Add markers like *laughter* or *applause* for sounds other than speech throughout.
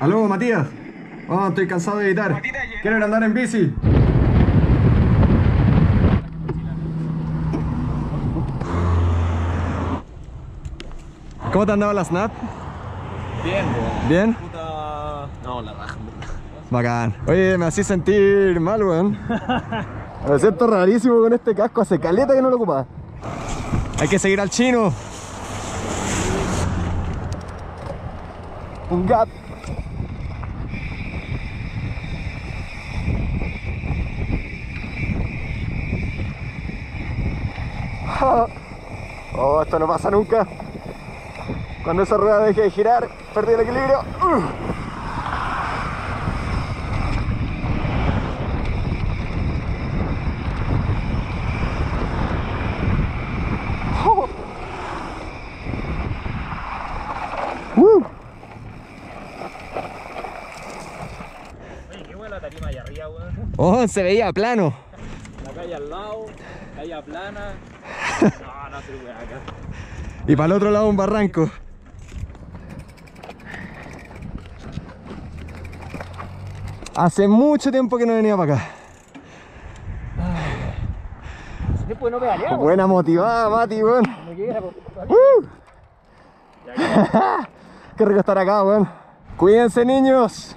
Aló, Matías. Oh, estoy cansado de editar. Quiero ir a andar en bici. ¿Cómo te han dado la snap? Bien, weón. ¿Bien? Puta. No, la raja. Bacán. Oye, me hacís sentir mal, weón. *laughs* Me siento rarísimo con este casco. Hace caleta que no lo ocupaba. Hay que seguir al chino. Un gap. Oh, esto no pasa nunca. Cuando esa rueda deje de girar, perdí el equilibrio. Uh. Oh. Se veía plano. La calle al lado, calle plana. *laughs* No, no se weón acá. Y para el otro lado un barranco. Hace mucho tiempo que no venía para acá. No. Buena motivada, Mati, weón. ¡Uh! *laughs* Qué rico estar acá, weón. Cuídense, niños.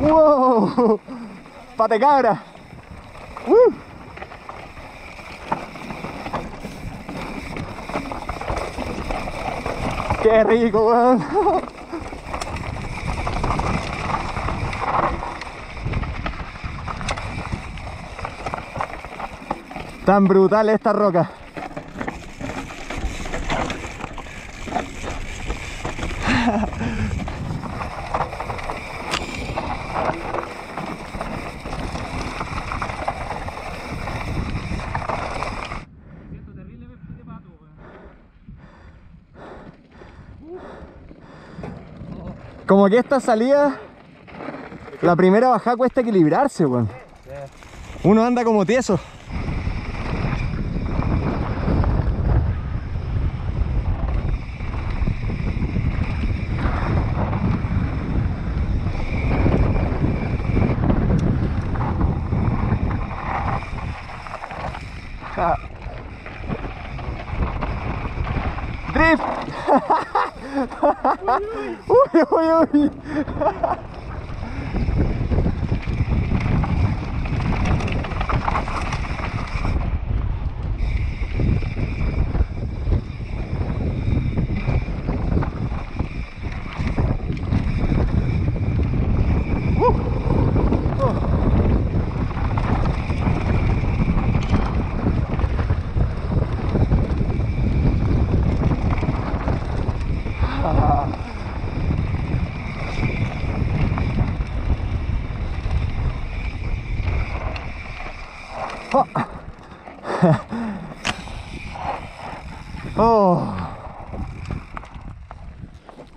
¡Wow! ¡Pate cabra! ¡Uh! ¡Qué rico! *laughs* Tan brutal esta roca. *laughs* Siento terriblemente pato, weón. Como que esta salida, la primera bajada cuesta equilibrarse, weón. Uno anda como tieso. Ja. Drift. Uy, uy, uy. Oh.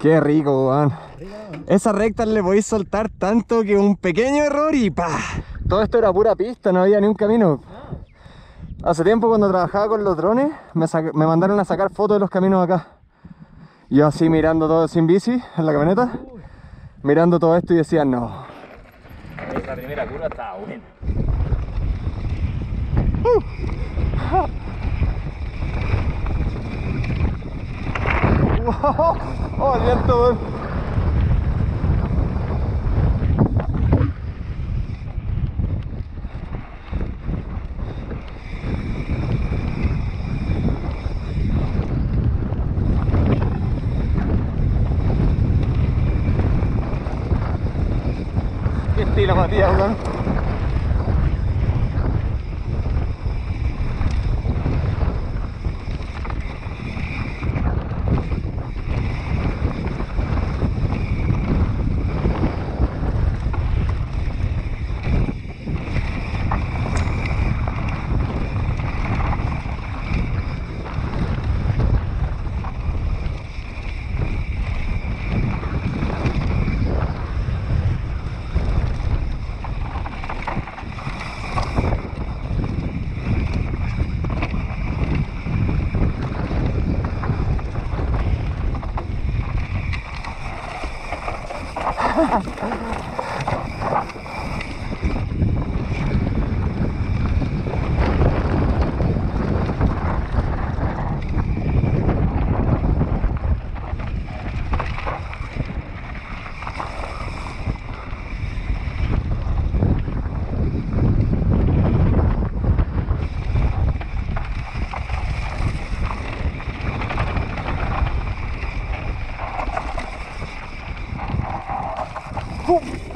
Qué rico, weón. Esa recta le podéis soltar tanto que un pequeño error y pa. Todo esto era pura pista, no había ni un camino. Hace tiempo cuando trabajaba con los drones, me, me mandaron a sacar fotos de los caminos acá. Yo así mirando todo sin bici en la camioneta, mirando todo esto y decía, no. Esa primera curva estaba buena. *laughs* Oh, weón. Qué estilo, Matías.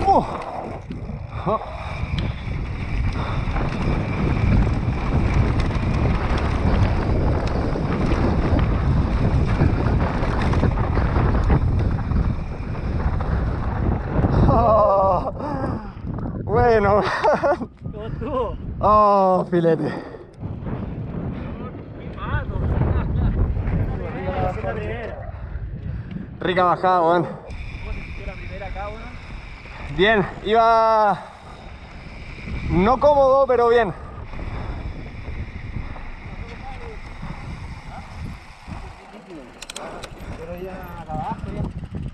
Oh. Bueno. Oh, filete. Rica bajada, weón. Bien, iba no cómodo, pero bien. Pero ya abajo,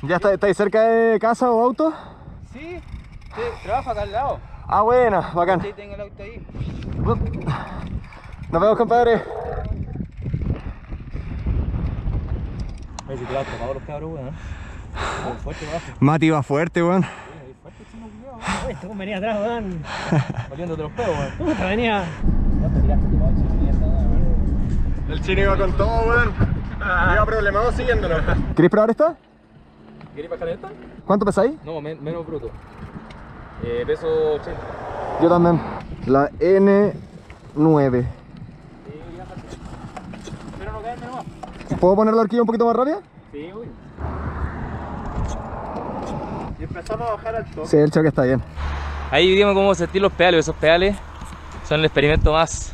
ya. ¿Ya está- estáis cerca de casa o auto? Sí, sí, trabajo acá al lado. Ah, buena, bacán. Sí, tengo el auto ahí. Nos vemos, compadre. A ver si te vas a los cabros, weón. Muy fuerte abajo. Mati va fuerte, weón. Muy fuerte, chino, culiao, weón. Este weón venía atrás, weón. *laughs* Oliéndote los pedos, weón. Venía. Ya te tiraste, te weón. El chino iba con todo, weón. Iba problemado siguiéndolo. ¿Queréis probar esta? ¿Querés bajar esta? ¿Cuánto pesáis? No, men- menos bruto. Eh, peso 80. Yo también. La N9. Pero no caerme nomás. ¿Puedo poner la horquilla un poquito más rápida? Sí, uy. Empezamos a bajar al toque. Sí, el choque está bien. Ahí dime cómo sentir los pedales. Esos pedales son el experimento más.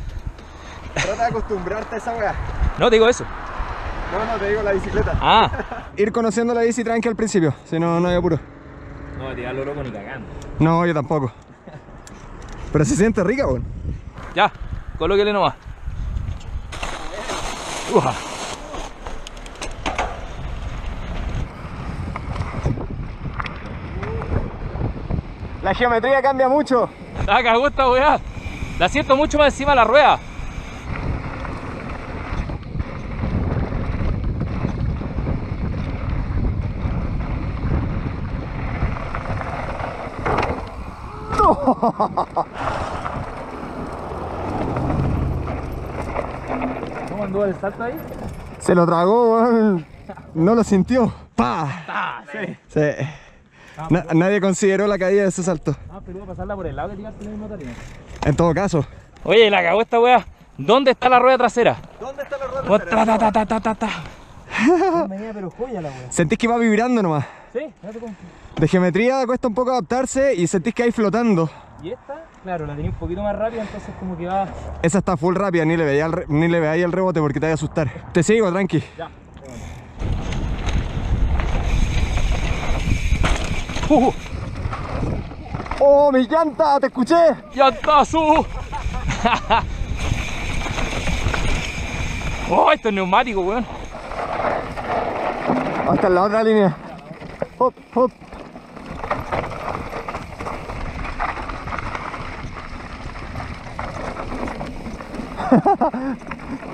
Trata de acostumbrarte a esa weá. No, te digo eso. No, no, te digo la bicicleta. Ah. *laughs* Ir conociendo la bici tranqui al principio, si no, no hay apuro. No, tirarlo loco ni cagando. No, yo tampoco. Pero se siente rica, weón. Ya, colóquele nomás. Uja. La geometría cambia mucho. Ah, que gusta, weá. La siento mucho más encima de la rueda. ¿Cómo anduvo el salto ahí? Se lo tragó, weón. No lo sintió. ¡Pa! Ah, sí. Sí. Na- nadie consideró la caída de ese salto. Ah, pero iba a pasarla por el lado que tiraste en el mismo tarima. En todo caso. Oye, la cagó esta weá. ¿Dónde está la rueda trasera? ¿Dónde está la rueda Oh, ta, ta, ta, ta, ta, ta, *laughs* pero joya la wea. Sentís que va vibrando nomás. Sí. De geometría cuesta un poco adaptarse y sentís que hay flotando. Y esta, claro, la tenía un poquito más rápida, entonces como que va. Esa está full rápida, ni le veía el, re- ni le veía el rebote porque te vaya a asustar. Te sigo, tranqui. Ya. Uh, ¡Oh, mi llanta! ¡Te escuché! ¡Ya está su! ¡Oh, esto es neumático, weón! Hasta en la otra línea. Hop, hop. *laughs*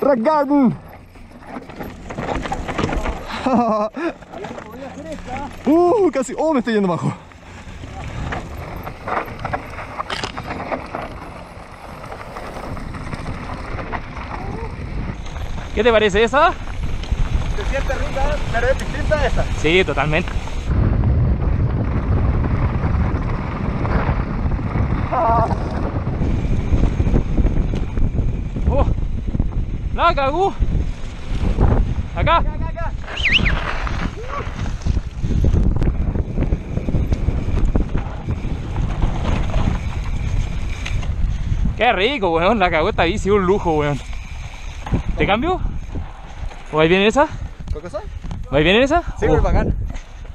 Rock Garden. Uh, casi. Oh, me estoy yendo abajo. ¿Qué te parece esa? Se siente rica, pero es distinta a esta. Sí, totalmente. ¡Oh! ¡La cagó! ¡Acá! ¡Qué rico, weón! La cagó esta bici, un lujo, weón. ¿Te cambio? ¿O ahí viene esa? ¿Qué cosa? ¿Ahí viene esa? Sí, Oh, bacán.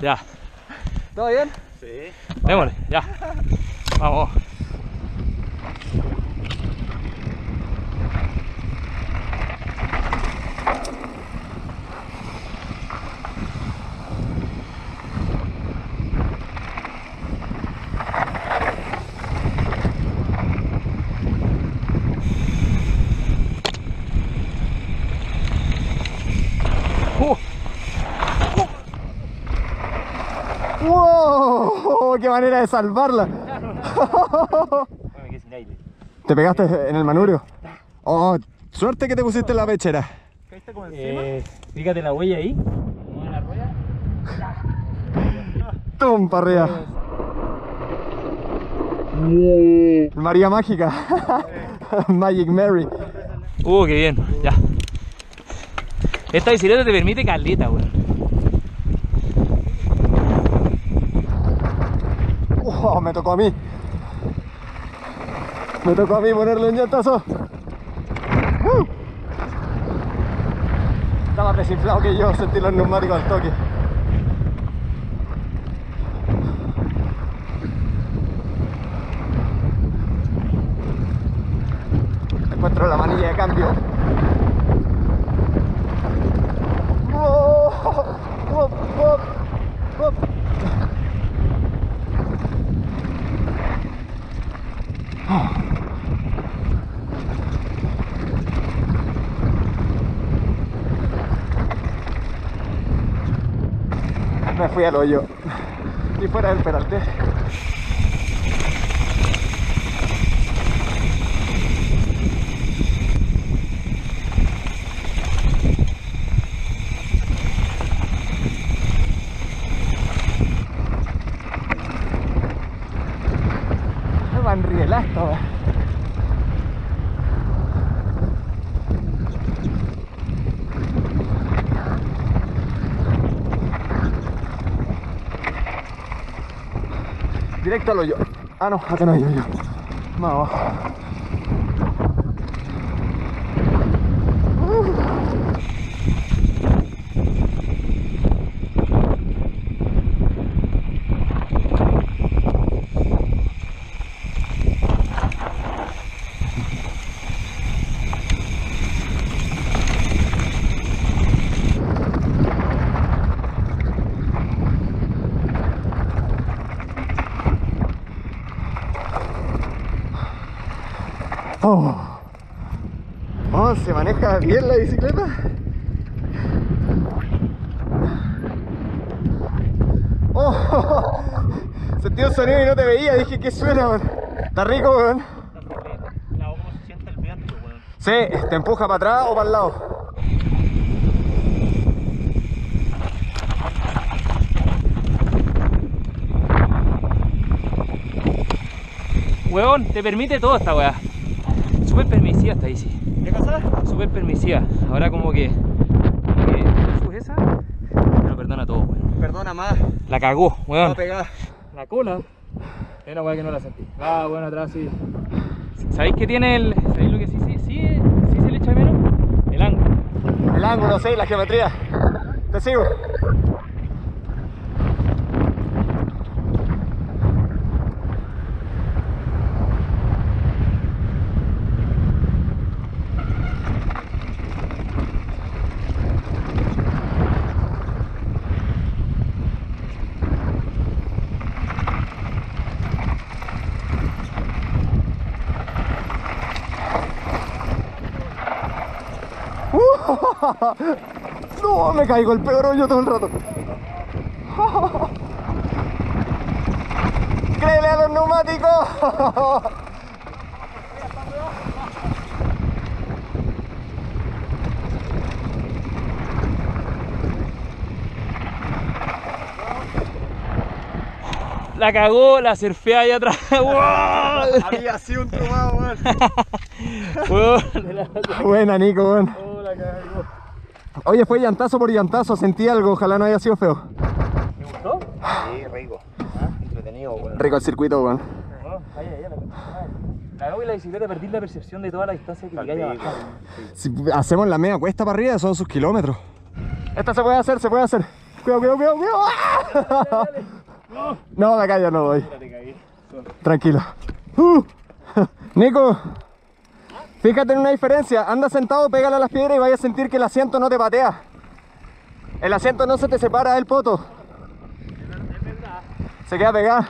Ya, ¿Todo bien? démosle, ya. Vamos. Uh, ¡Wow! ¡Qué manera de salvarla! me quedé sin aire. ¿Te pegaste en el manubrio? *laughs* Oh, suerte que te pusiste en la pechera. ¿Caíste como Eh, fíjate la huella ahí. Mueve la rueda. *laughs* ¡Tum! para arriba. *laughs* María Mágica. Magic Mary. Uh, qué bien, ya. Esta bicicleta te permite caleta, weón. *laughs* Oh, me tocó a mí. Me tocó a mí ponerle un llantazo. Uh. Estaba desinflado que yo, sentí los neumáticos al toque. Encuentro la manilla de cambio. Oh, oh, oh, oh. Me fui al hoyo. Y fuera del peralte. Directo al hoyo. Ah, no, acá no hay hoyo. Más abajo. Oh. Oh, se maneja bien la bicicleta. Oh, *laughs* sentí un sonido y no te veía, dije que suena, weón. Está rico, weón. Claro, cómo se siente el viento, weón. Sí, te empuja para atrás o para el lado. Weón, te permite todo esta weá. Bici. ¿Qué cosa? Súper permisiva. Ahora como que... que esa, te lo perdona todo, weón. Perdona más. La cagó, weón. a pegar. La cola. Es una weá que no la sentí. Ah, bueno, atrás sí. ¿Sabéis qué tiene el. ¿Sabéis lo que sí, sí, sí, sí se le echa de menos? El ángulo. El ángulo, sí, la geometría. Te sigo. *laughs* No, me caigo el peor hoyo todo el rato. *laughs* ¡Créele a los neumáticos! *laughs* La cagó, la surfea ahí atrás. ¡Wow! Había sido un tromado, weón. Weón. Buena, Nico, weón. Oye, fue llantazo por llantazo, sentí algo, ojalá no haya sido feo. ¿Te gustó? Sí, rico. ¿Ah? Entretenido, weón. Rico el circuito, weón. Ahí, la y la bicicleta perdí la percepción de toda la distancia que llegáis a bajar. Si hacemos la media cuesta para arriba, son sus kilómetros. Esta se puede hacer, se puede hacer. Cuidado, cuidado, cuidado, cuidado. No, acá ya no doy. Tranquilo. Uh. *laughs* Nico, fíjate en una diferencia. Anda sentado, pégale a las piedras y vaya a sentir que el asiento no te patea. El asiento no se te separa del poto. Se queda pegada.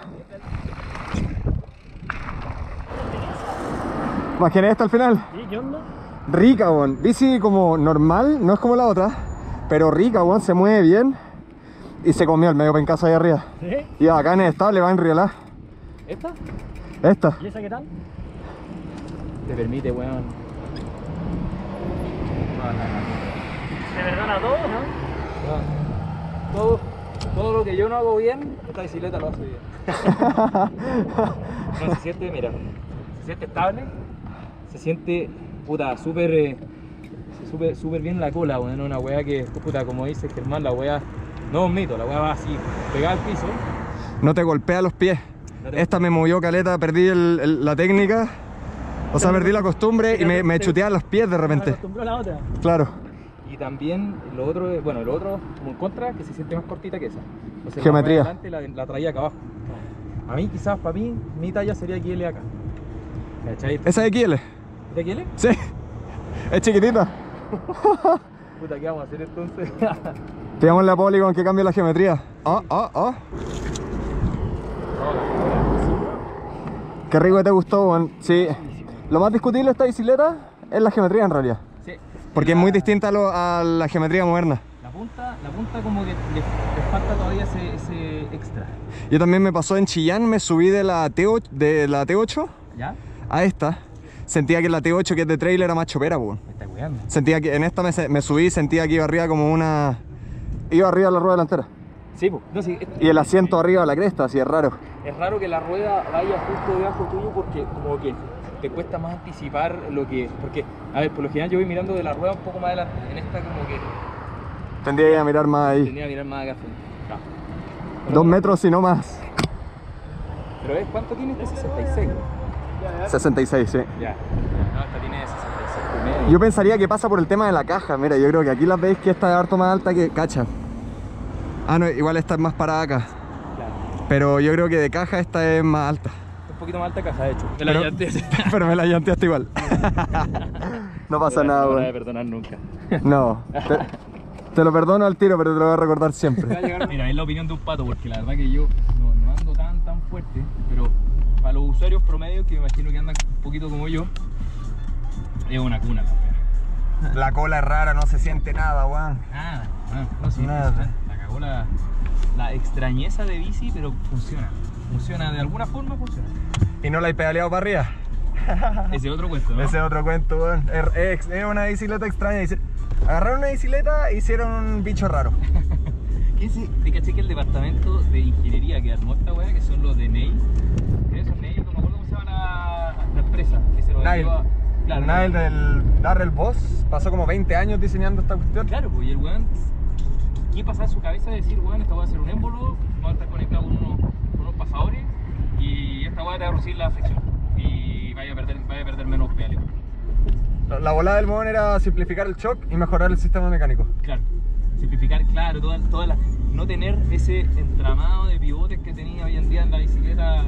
Más que esta al final. Rica, weón. Bici como normal, no es como la otra, pero rica, weón. Se mueve bien y se comió el medio pencazo ahí arriba. ¿Sí? Y acá en el estable va a enriolar. ¿Esta? Esta. ¿Y esa qué tal? Te permite, weón. ¿Se perdona todo, no? Todo, todo lo que yo no hago bien, esta bicicleta lo hace bien. *laughs* No, se siente, mira, se siente estable, se siente, puta, súper, eh, súper, súper bien la cola, weón, una weá que, puta, como dice Germán, la weá, no es un mito, la weá va así, pegada al piso. No te golpea los pies. No te- Esta me movió caleta, perdí el- el- la técnica. O sea, perdí la costumbre y me, me chuteaban los pies de Me repente. a la otra. Claro. Y también lo otro, es- bueno, lo otro como en contra, que se siente más cortita que esa. O sea, Geometría. La, adelante, la, la traía acá abajo. A mí, quizás, para mí, mi talla sería XL acá. ¿Cachai? ¿Esa es XL? ¿De XL? Sí. Es chiquitita. *laughs* Puta, ¿qué vamos a hacer entonces? *laughs* Pidámosle a Polygon que cambie la geometría. Ah, ah, ah. Qué rico que te gustó, weón. Sí. Lo más discutible de esta bicicleta es la geometría en realidad. Sí. Porque es muy distinta a, lo- a la geometría moderna. La punta, la punta como que le, le falta todavía ese, ese extra. Yo también me pasó en Chillán, me subí de la T8, de la T8 ¿Ya? a esta. Sentía que la T8 que es de trailer era más chopera, weón. Me está cuidando. Sentía que en esta me, me subí y sentía que iba arriba como una... Iba arriba de la rueda delantera. Sí, pues. No, sí, Y el asiento arriba de la cresta, así es raro. es raro que la rueda vaya justo debajo tuyo porque como que te cuesta más anticipar lo que... Porque, a ver, por lo general yo voy mirando de la rueda un poco más adelante. En esta como que Tendría a mirar más ahí. tendría que mirar más acá frente. Dos metros y no más. Pero es, ¿cuánto tiene este? 66. 66, sí. Ya. No, esta tiene 66 y medio. Yo pensaría que pasa por el tema de la caja. Mira, yo creo que aquí las veis que esta es harto más alta que cacha. Ah, no, igual esta es más parada acá. Claro. Pero yo creo que de caja esta es más alta. Un poquito más alta caja, de hecho. De Pero- *laughs* Pero me la llanteaste igual. *laughs* no pasa nada, No la voy a perdonar nunca. No. Te, *laughs* te lo perdono al tiro, pero te lo voy a recordar siempre. Mira, es la opinión de un pato, porque la verdad que yo no, no ando tan tan fuerte, pero para los usuarios promedios, que me imagino que andan un poquito como yo, es una cuna la. La cola es rara, no se siente nada, weón. Nada, no, no sí, Nada. La cagó la, la extrañeza de bici, pero funciona. Funciona, de alguna forma funciona. ¿Y no la he pedaleado para arriba? *laughs* Ese otro cuento, ¿no? Ese es otro cuento, weón. Es, es- es una bicicleta extraña. Agarraron una bicicleta e hicieron un bicho raro. *laughs* ¿Qué se- Te caché que el departamento de ingeniería que armó esta weá, que son los de Ney, creo que son no me acuerdo cómo se llama la, la empresa, que se lo a- Claro, Nile del Darrell Boss pasó como 20 años diseñando esta cuestión. Claro, pues y el weón, ¿qué pasa en su cabeza de decir, weón, esta weá va a ser un émbolo, va a estar conectado con unos pasadores y esta weá te va a reducir la fricción y vaya a perder, vaya a perder menos pedaleo? La- La volada del modón era simplificar el shock y mejorar el sistema mecánico. Claro, simplificar, claro, toda, toda la, no tener ese entramado de pivotes que tenía hoy en día en la bicicleta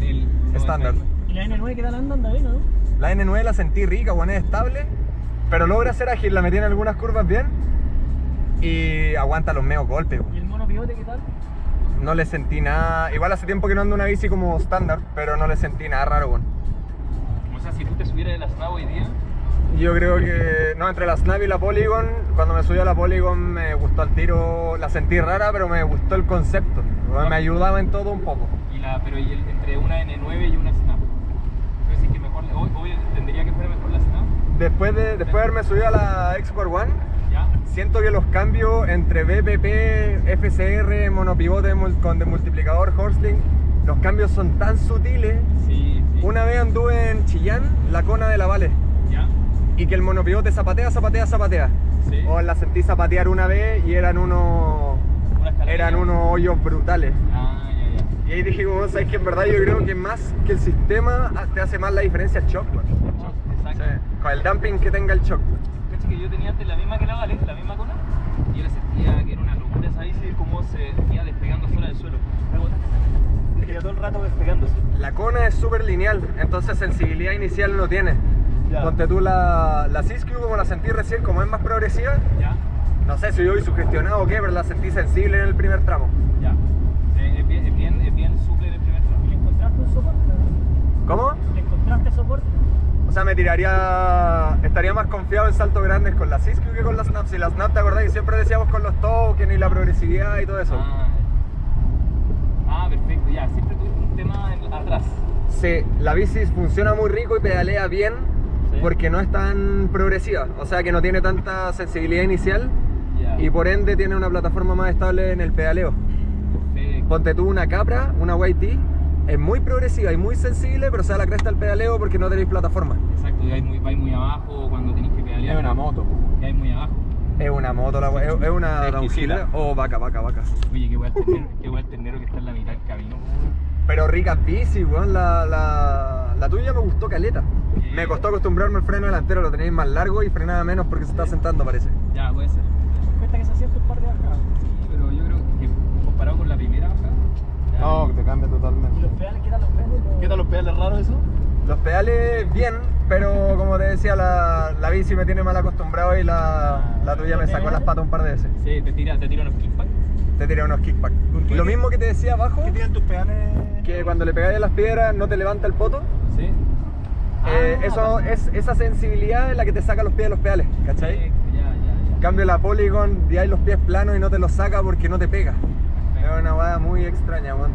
del Estándar. ¿Y la N9 qué tal anda? ¿Anda bien no? La N9 la sentí rica, weón, es estable, pero logra ser ágil, la metí en algunas curvas bien y aguanta los meos golpes. ¿Y el mono pivote qué tal? No le sentí nada. Igual hace tiempo que no ando una bici como estándar, pero no le sentí nada raro, weón. O sea, si tú te subieras de la Snap hoy día, Yo creo que, no, entre la Snap y la Polygon, cuando me subí a la Polygon me gustó el tiro, la sentí rara, pero me gustó el concepto. Me ayudaba en todo un poco. y la, pero y el- entre una N9 y una Snap. ¿Tú que mejor, hoy, hoy entendería que fuera mejor la Snap? Después de, después de haberme subido a la Export One. Siento que los cambios entre BPP, FCR, monopivote con multiplicador, Horsling, los cambios son tan sutiles. Sí, sí. Una vez anduve en Chillán, la cona de la Vale, ¿Ya? y que el monopivote zapatea, zapatea, zapatea. Sí. O la sentí zapatear una vez y eran unos, eran unos hoyos brutales. Ah, ya, ya. Y ahí dije, como, ¿sabes que En verdad yo creo que más que el sistema ah, te hace más la diferencia el shock. Exacto. Con el dumping que tenga el shock. Yo tenía antes la misma que la Vale, la misma cona, y yo la sentía que era una locura esa bici, cómo se iba despegando sola del suelo. Se quedó todo el rato despegándose. La cona es súper lineal, entonces sensibilidad inicial no tiene. Ya. Ponte tú la, la Siskiyou como la sentí recién, como es más progresiva, ¿Ya? no sé si yo voy sugestionado o qué, pero la sentí sensible en el primer tramo. Ya. Sí, es bien, es bien, es bien suple en el primer ¿Y tramo. le encontraste un soporte? ¿Cómo? ¿Le encontraste soporte? O sea, me tiraría, estaría más confiado en saltos grandes con la Siskiyou que con la Snap. Si la Snap, ¿te acordás que siempre decíamos con los tokens y la progresividad y todo eso? Ah, ah, perfecto, ya, siempre tuviste un tema en- atrás. Sí, la bici funciona muy rico y pedalea bien Sí. porque no es tan progresiva, o sea que no tiene tanta sensibilidad inicial Ya. y por ende tiene una plataforma más estable en el pedaleo. Perfecto. Ponte tú una Capra, una YT, es muy progresiva y muy sensible, pero se da la cresta al pedaleo porque no tenéis plataforma. Exacto, y vais muy, vais muy abajo cuando tenéis que pedalear. Es una moto. Y vais muy abajo. Es una moto, la es, es una downhill. exquisita. Oh, vaca, vaca, vaca. Oye, qué weá el ternero, que está en la mitad del camino. Pero rica bici, weón. La, la, la tuya me gustó caleta. Me costó acostumbrarme al freno delantero, lo tenéis más largo y frenaba menos porque se está sentando, parece. Ya, puede ser. Cuesta que se siente un par de bajadas. Sí, pero yo creo que comparado con la primera bajada. Ya- te cambia ¿Y totalmente. los pedales? ¿Qué tal los pedales? ¿Qué tal los pedales raros eso? Los pedales bien, pero como te decía, la, la bici me tiene mal acostumbrado y la, la tuya me sacó las patas un par de veces. Sí, te tira, te tira unos kickbacks. Te tiré unos kickbacks. Lo mismo que te decía abajo, ¿Qué tienen tus pedales? que cuando le pegáis a las piedras no te levanta el poto. Sí. Eh, Ah, eso es esa sensibilidad es la que te saca los pies de los pedales, ¿cachai? Sí, ya, ya, ya. En cambio la Polygon hay los pies planos y no te los saca porque no te pega. Es una weá muy extraña, weón.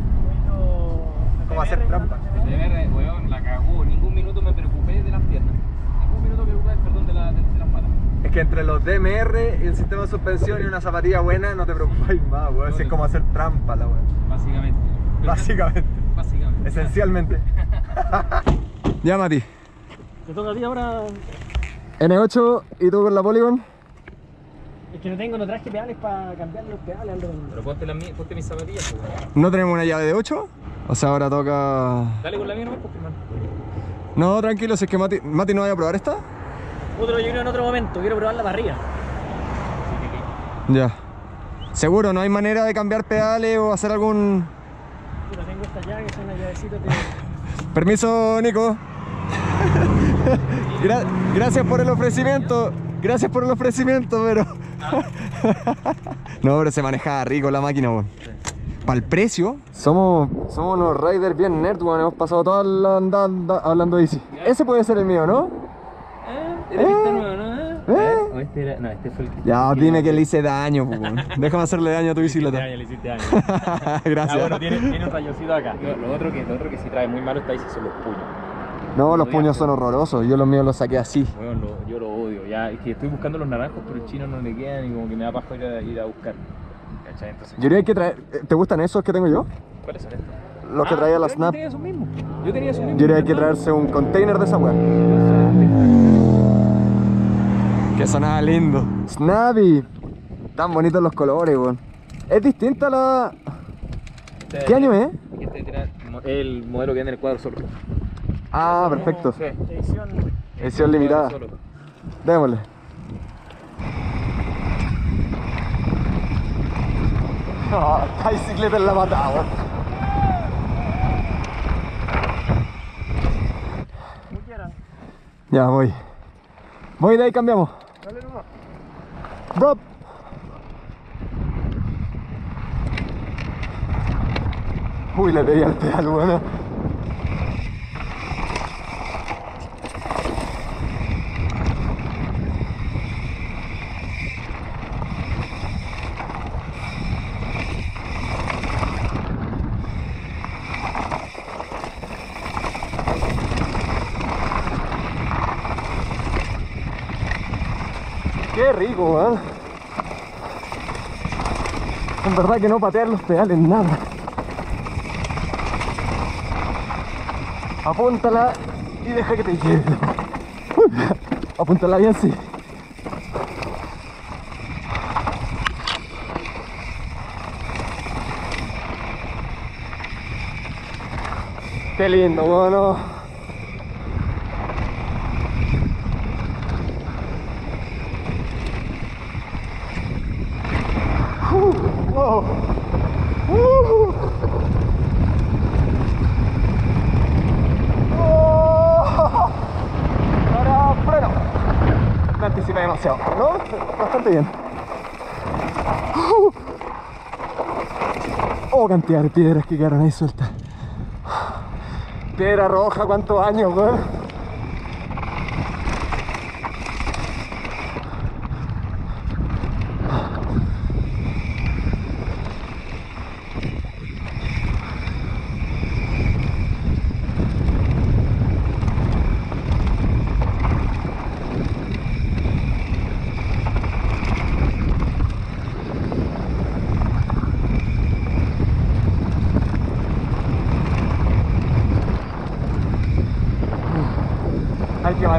Como hacer trampa. De ver, weón, la cagó. Ningún minuto me preocupé de las piernas. Ningún minuto me preocupé, perdón, de, la, de, de las patas. Es que entre los DMR y el sistema de suspensión y una zapatilla buena no te preocupáis más, weón. No es como hacer trampa la weá. Básicamente. *laughs* Básicamente. Básicamente. Esencialmente. *laughs* ya, Mati. Te toca a ti ahora. N8 y tú con la Polygon. Es que no tengo, no traje pedales para cambiar los pedales. Aldo. Pero ponte, las mi- ponte mis zapatillas, pues. ¿No tenemos una llave de 8? O sea, ahora toca... Dale con la mía pues, hermano. No, tranquilo, si es que Mati, Mati no vaya a probar esta. Otro, yo creo en otro momento. Quiero probar la parrilla. Ya. Seguro, no hay manera de cambiar pedales o hacer algún... Puta, tengo esta llave que son las llavecitas de. *laughs* Permiso, Nico. *laughs* Gra- gracias por el ofrecimiento. Gracias por el ofrecimiento, pero... *laughs* no, pero se manejaba rico la máquina, weón. Para el precio. Somos, somos unos riders bien nerd, weón. Hemos pasado toda la andada hablando de bici. Ese puede ser el mío, ¿no? Eh, era pista nueva, ¿no? ¿Eh? O este era. No, este fue el que. Ya, dime que le hice daño, pues, weón. *laughs* Déjame hacerle daño a tu bicicleta. Este año le hiciste daño. Gracias. *laughs* Ah, bueno, tiene, tiene un rayocito acá. Lo, lo otro que, lo otro que sí trae muy malo esta bici son los puños. No, los puños son horrorosos. Yo los míos los saqué así. Weón, lo- yo lo. Ya, es que estoy buscando los naranjos, pero el chino no le quedan y como que me da paja ir a, ir a buscar. ¿Cachai? Entonces, Yo diría que traer... ¿Te gustan esos que tengo yo? ¿cuáles son estos? Los que Ah, traía la Snap. Yo tenía esos mismos. Yo tenía esos mismos. Yo diría que hay que ¿verdad? traerse un container de esa weá. Que sonaba lindo. Snappy. Tan bonitos los colores, weón. Es distinta la. Este- ¿Qué año es? Este el modelo que viene en el cuadro solo. Ah, perfecto. Sí. Edición. Edición limitada. Solo. Démosle. Ah, esta bicicleta en la patada, quieran. Ya, voy. Voy de ahí cambiamos. Dale nomás. Drop. Uy, le pegué al pedal, bueno. En verdad que no patear los pedales nada. Apúntala y deja que te lleve. *laughs* Apúntala bien, sí. Qué lindo, bueno. Wow. Uh. Oh. Ahora freno. Me anticipé demasiado, ¿no? Bastante bien. Uh. Oh, cantidad de piedras que quedaron ahí sueltas. Piedra roja, ¿cuántos años, weón?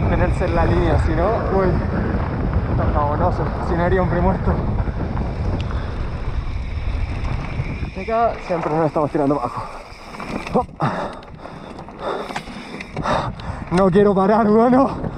Mantenerse en la línea, si no, uy, está fabuloso, si no haría hombre muerto. Y acá siempre nos estamos tirando abajo. Oh. No quiero parar, bueno.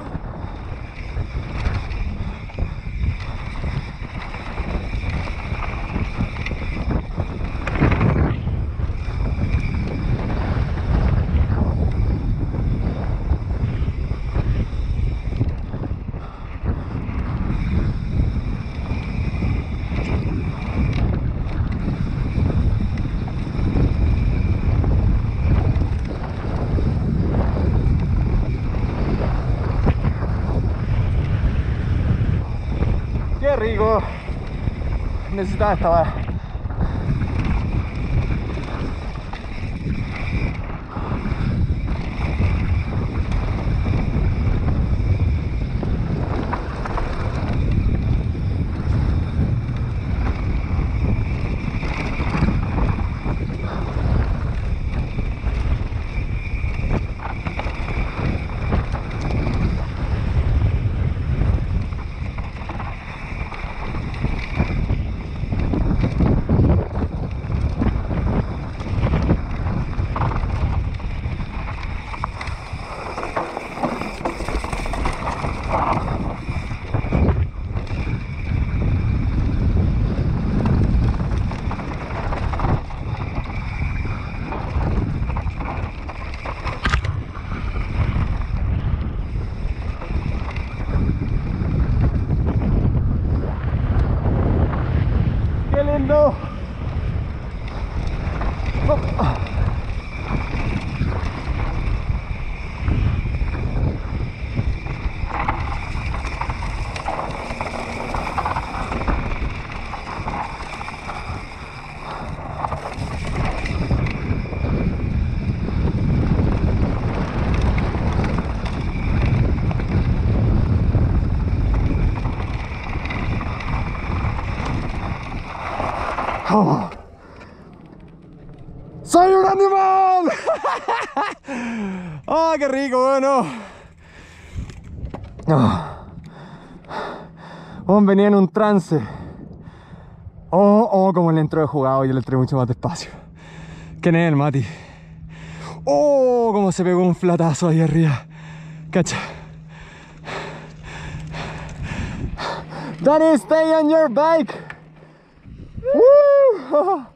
Qué rico. Necesitaba esta vara. ¡Qué lindo! Oh. Oh. ¡Soy un animal! ¡Ah, qué rico, bueno! Oh. Oh, venía en un trance. Oh, oh, como le entró de jugado y le entré mucho más despacio. ¿Quién es el Mati? Oh, como se pegó un flatazo ahí arriba. Cacha. Danny, stay on your bike. Woo!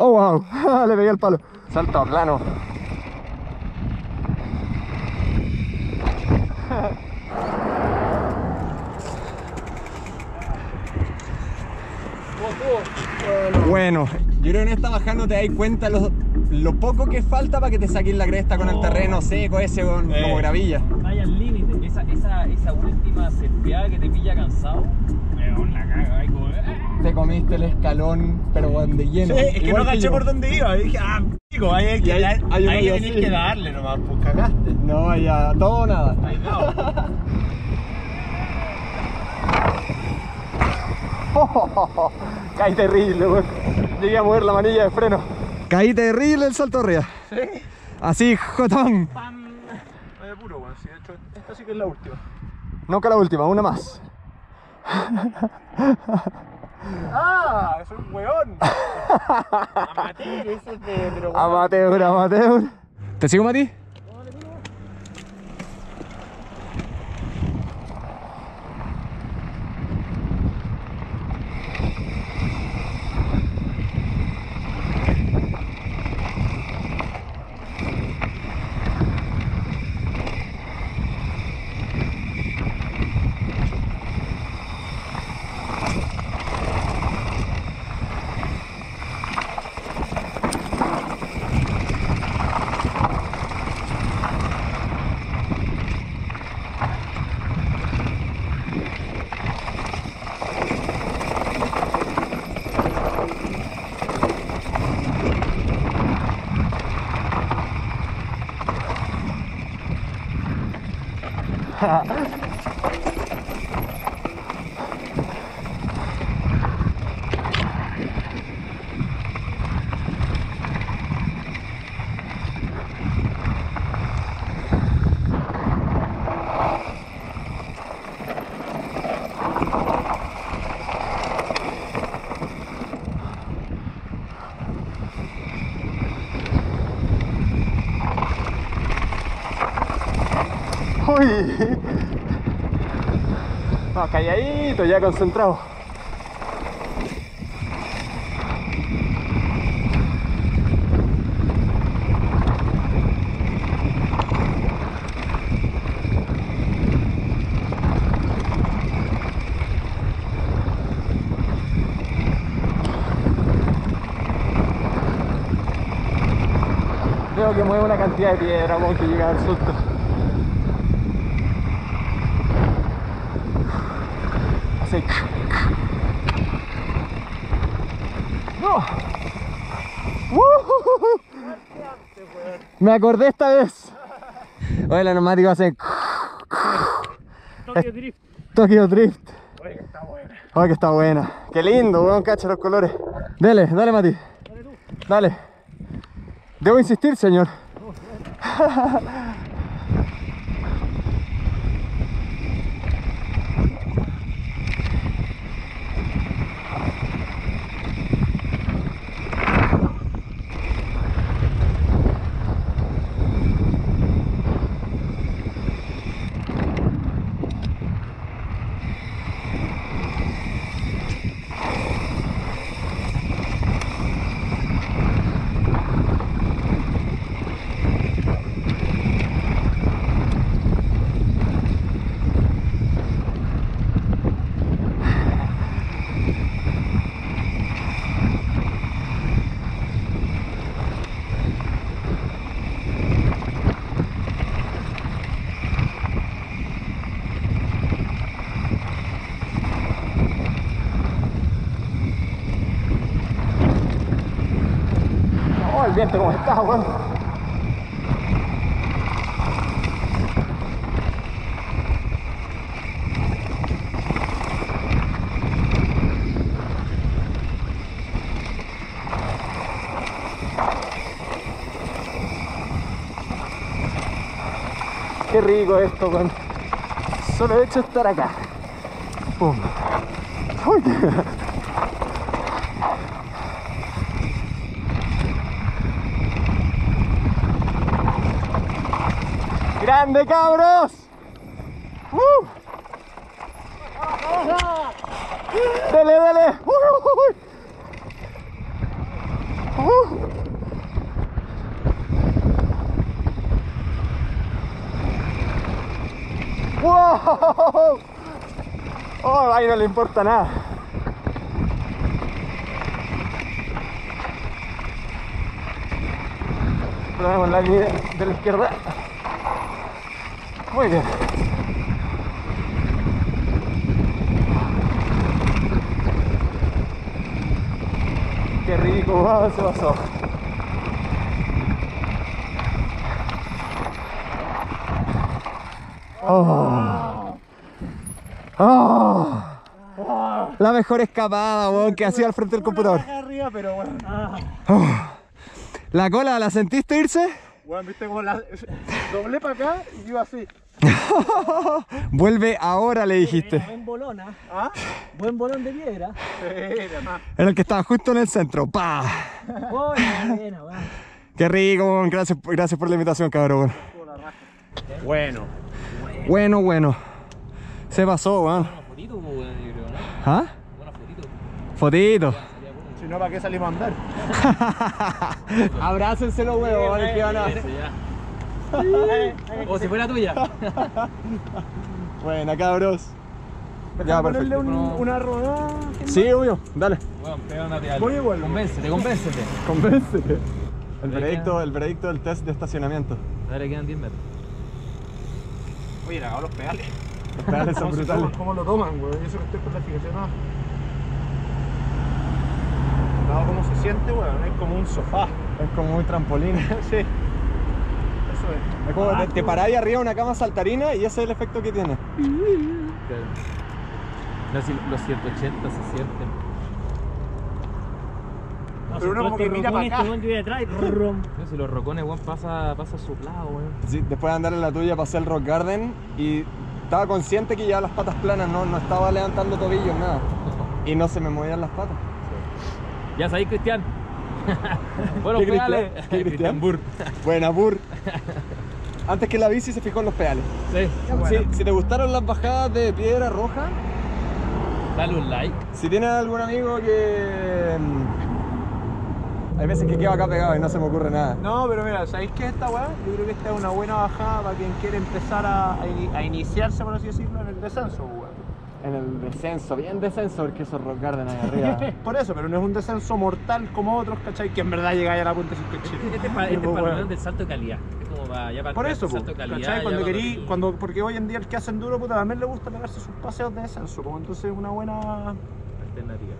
Oh wow, *laughs* le pegué el palo. Salto a plano. Bueno, yo creo que en esta bajada no te das cuenta lo, lo poco que falta para que te saquen la cresta con el terreno seco ese con, Eh. como gravilla. Vaya al límite. Esa, esa, esa última surfeada que te pilla cansado, weón, la caga, ahí como, eh. Te comiste el escalón, pero de lleno. Sí, es que Igual no caché por dónde iba. Y dije, ah, pico, ahí hay que, hay- hay uno ahí y tenés que darle nomás, pues cagaste. No, ya, todo o nada. Ahí *laughs* no. Caí terrible, weón. Llegué a mover la manilla de freno. Caí terrible el salto arriba. Sí. Así, jotón. Vaya puro, weón. Sí, de hecho, esta sí que es la última. Nunca la última, una más. ¡Ah! ¡Soy un weón! *laughs* Amateur, ese es de. Pero, weón, Amateur, amateur. ¿Te sigo, Mati? 啊 *laughs* calladito, ya concentrado. Veo que mueve una cantidad de piedra como que llega al susto. ¡No! Me acordé esta vez. Oye, la neumático hace Tokyo Drift. Tokyo Drift. Oye, que está buena. Ay, que está buena. Qué lindo, weón, cacha los colores. Dale, dale, Mati. Dale. Debo insistir, señor. *laughs* viento como está, weón. Qué rico esto, weón. Solo he hecho estar acá. Pum. Uy. ¡Grande, cabros! ¡Uh! ¡Dele, dele! ¡Uy, uy, uy! ¡Uh! ¡Wow! Oh, ahí no le importa nada. Probemos la línea de la izquierda. Muy bien. Qué rico, wow, *laughs* se pasó. Oh. Oh. La mejor escapada, weón, que hacía al frente del computador. Acá arriba, pero bueno. Oh. ¿La cola la sentiste irse? Bueno, viste como la. Doblé para acá y iba así. *laughs* Vuelve ahora, le dijiste. Buen bolón, ¿ah? Buen bolón de piedra. Era el que estaba justo en el centro. ¡Pa! Qué rico. Gracias, gracias por la invitación, cabrón. Bueno. Bueno, bueno. Se pasó, weón. Una fotito, pues. ¿Ah? Buena fotito. Fotito. Si no, ¿para qué salimos a andar? *laughs* Abrácense los huevos, que van a Eso Como si fuera tuya. *laughs* Buena, cabros. Ya, ponerle un- una rodada. Sí, obvio. Dale. Weón, pégate al. Voy igual. Convéncete, convéncete. Convéncete. El veredicto, el veredicto del test de estacionamiento. Dale, quedan 10 metros. Oye, hago los pedales. Los pedales son ¿Cómo, se brutales. ¿Cómo lo toman, güey? Eso que estoy con la fijación. No, ¿cómo se siente, weón? Es como un sofá. Es como un trampolín. *laughs* sí. Es. Como Ah, te, te parás ahí arriba de una cama saltarina y ese es el efecto que tiene. Claro. No, si los 180 se sienten. No, Pero uno como que mira para acá. Este weón. *laughs* No, si los rocones, weón, pasa, pasa soplado, weón. Sí, después de andar en la tuya pasé el Rock Garden y estaba consciente que llevaba las patas planas, no, no estaba levantando tobillos, nada. *laughs* Y no se me movían las patas. Ya sabéis, Cristian. *laughs* bueno, ¿Qué. Cristian? ¿Qué *laughs* Cristian? Burr. Buena. *laughs* Antes que la bici se fijó en los pedales. Sí. Si, si te gustaron las bajadas de piedra roja, Dale un like. si tienes algún amigo que... mm, Hay veces que quedo acá pegado y no se me ocurre nada. No, pero mira, ¿sabéis qué es esta weá? Yo creo que esta es una buena bajada para quien quiere empezar a, a a iniciarse, por así decirlo, en el descenso, weón. En el descenso, bien descenso, porque esos rock garden ahí arriba. *laughs* Por eso, pero no es un descenso mortal como otros, ¿cachai? Que en verdad llegáis a la punta sin Este, este *laughs* es para, este es para el del salto de calidad. Es como para, ya para Por el eso, po, salto de calidad. ¿cachai? Cuando cuando, porque hoy en día el que hacen duro, puta, también le gusta pegarse sus paseos de descenso, como entonces es una buena Alternativa.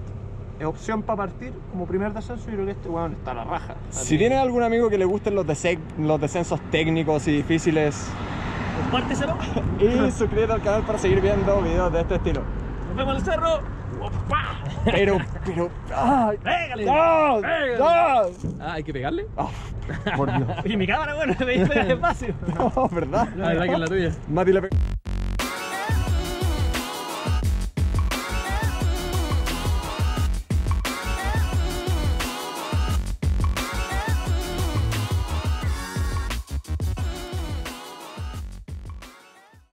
eh, opción para partir como primer descenso, yo creo que este weón está a la raja. Si tienes algún amigo que le gusten los, los descensos técnicos y difíciles, Compárteselo. *laughs* y suscríbete al canal para seguir viendo videos de este estilo. Nos vemos en el cerro. ¡Opa! Pero, pero... ¡Ay! ¡Pégale! ¡No! ¡Pégale! ¡No! Ah, hay que pegarle. Ah, por Dios. *laughs* Oye, mi cámara, bueno, *laughs* me pega despacio. No, ¿verdad? La verdad que es la tuya. Mati le pe-